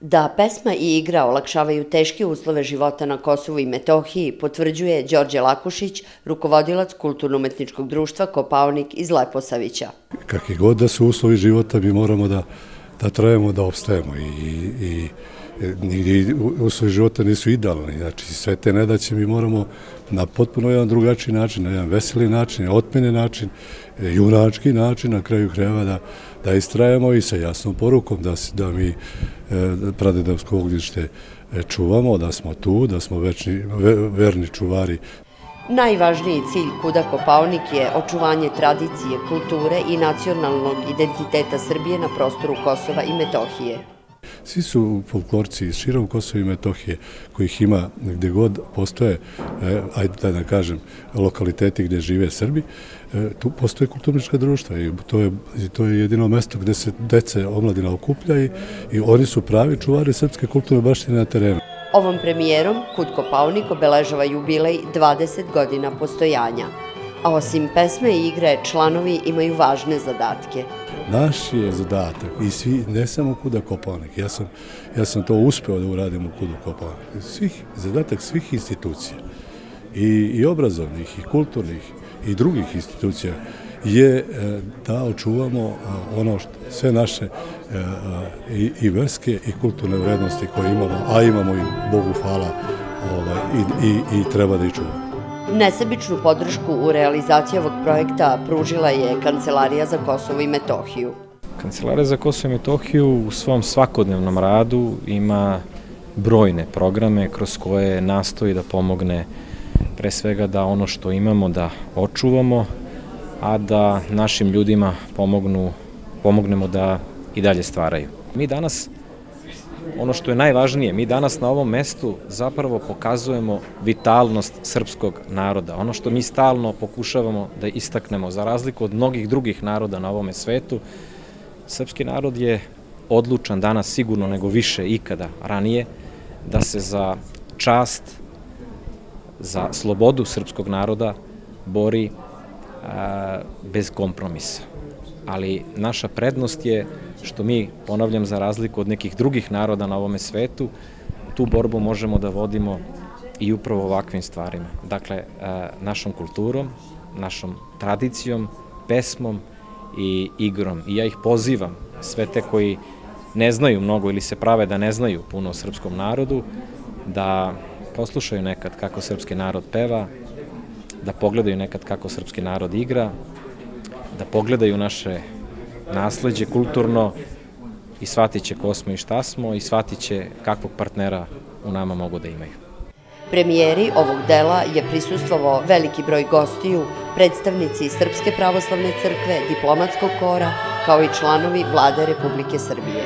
Da pesma i igra olakšavaju teške uslove života na Kosovu i Metohiji, potvrđuje Đorđe Lakušić, rukovodilac Kulturno-umetničkog društva Kopaonik iz Leposavića. Kakvi god da su uslovi života, mi moramo da, da trajemo da obstajemo i, i uslovi života nisu idealni. Znači, sve te nedaće mi moramo na potpuno jedan drugačiji način, na jedan veseli način, otmeni način, junački način, na kraju kreva da, da istrajemo i sa jasnom porukom da, da mi e, pradedavsko ognjište e, čuvamo, da smo tu, da smo večni, verni čuvari Najvažniji cilj Kuda Kopaonik je očuvanje tradicije, kulture i nacionalnog identiteta Srbije na prostoru Kosova i Metohije. Svi su folklorci iz širom Kosova i Metohije, kojih ima gde god postoje, e, ajde da ne kažem, lokaliteti gde žive Srbi, e, tu postoje kulturnička društva i to je, to je jedino mesto gde se dece omladina okuplja i, i oni su pravi čuvari srpske kulturne baštine na terenu. Ovom premijerom Kud Kopavnik obeležava jubilej 20 godina postojanja. A osim pesme i igre, članovi imaju važne zadatke. Naš je zadatak i svi, ne samo Kuda Kopaonik, ja sam, ja sam to uspeo da uradim u Kudu Kopaonik, svih, zadatak svih institucija, i, i obrazovnih, i kulturnih, i drugih institucija, je e, da očuvamo ono što sve naše e, i, i verske i kulturne vrednosti koje imamo, a imamo i Bogu hvala ovaj, i, i treba da ih čuvamo. Nesebičnu podršku u realizaciji ovog projekta pružila je Kancelarija za Kosovo i Metohiju. Kancelarija za Kosovo i Metohiju u svom svakodnevnom radu ima brojne programe kroz koje nastoji da pomogne pre svega da ono što imamo da očuvamo, a da našim ljudima pomognu, pomognemo da i dalje stvaraju. Mi danas ono što je najvažnije, mi danas na ovom mestu zapravo pokazujemo vitalnost srpskog naroda. Ono što mi stalno pokušavamo da istaknemo, za razliku od mnogih drugih naroda na ovome svetu, srpski narod je odlučan danas sigurno nego više ikada ranije da se za čast, za slobodu srpskog naroda bori a, bez kompromisa. Ali naša prednost je što mi, ponavljam, za razliku od nekih drugih naroda na ovome svetu, tu borbu možemo da vodimo i upravo ovakvim stvarima. Dakle, e, našom kulturom, našom tradicijom, pesmom i igrom. I ja ih pozivam, sve te koji ne znaju mnogo ili se prave da ne znaju puno o srpskom narodu, da poslušaju nekad kako srpski narod peva, da pogledaju nekad kako srpski narod igra, da pogledaju naše nasledđe kulturno i shvatit će ko smo i šta smo i shvatit će kakvog partnera u nama mogu da imaju. Premijeri ovog dela je prisustvovao veliki broj gostiju, predstavnici Srpske pravoslavne crkve, diplomatskog kora, kao i članovi vlade Republike Srbije.